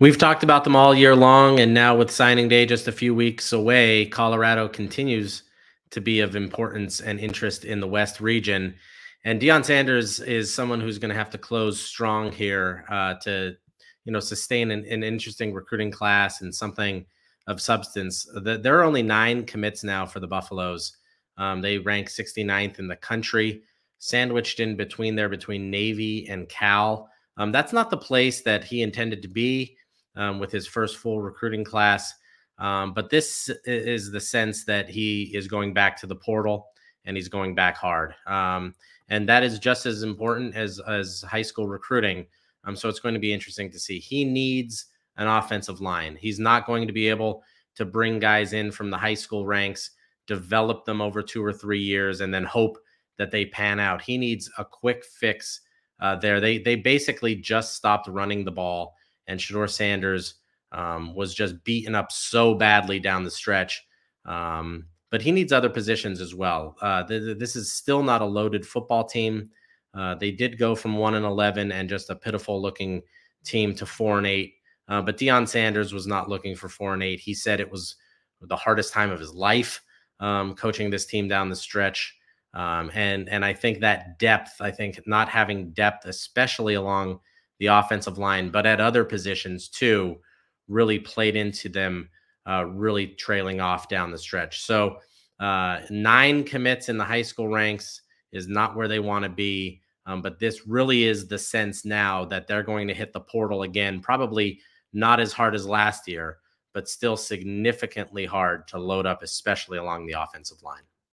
We've talked about them all year long, and now with signing day just a few weeks away, Colorado continues to be of importance and interest in the West region. And Deion Sanders is someone who's going to have to close strong here uh, to, you know, sustain an, an, interesting recruiting class and something of substance. The, there are only nine commits now for the Buffaloes. Um, they rank 69th in the country, sandwiched in between there between Navy and Cal. Um, that's not the place that he intended to be um, with his first full recruiting class. Um, but this is the sense that he is going back to the portal and he's going back hard. Um, and that is just as important as, as high school recruiting. Um, so it's going to be interesting to see. He needs an offensive line. He's not going to be able to bring guys in from the high school ranks, develop them over two or three years, and then hope that they pan out. He needs a quick fix uh, there. They they basically just stopped running the ball and Shedeur Sanders um, was just beaten up so badly down the stretch. Um, but he needs other positions as well. Uh, th th this is still not a loaded football team. Uh, they did go from one and eleven and just a pitiful looking team to four and eight. Uh, but Deion Sanders was not looking for four and eight. He said it was the hardest time of his life um, coaching this team down the stretch. Um, and and I think that depth, I think not having depth, especially along the offensive line, but at other positions too, really played into them uh, really trailing off down the stretch. So uh, nine commits in the high school ranks is not where they want to be. Um, but this really is the sense now that they're going to hit the portal again, probably not as hard as last year, but still significantly hard to load up, especially along the offensive line.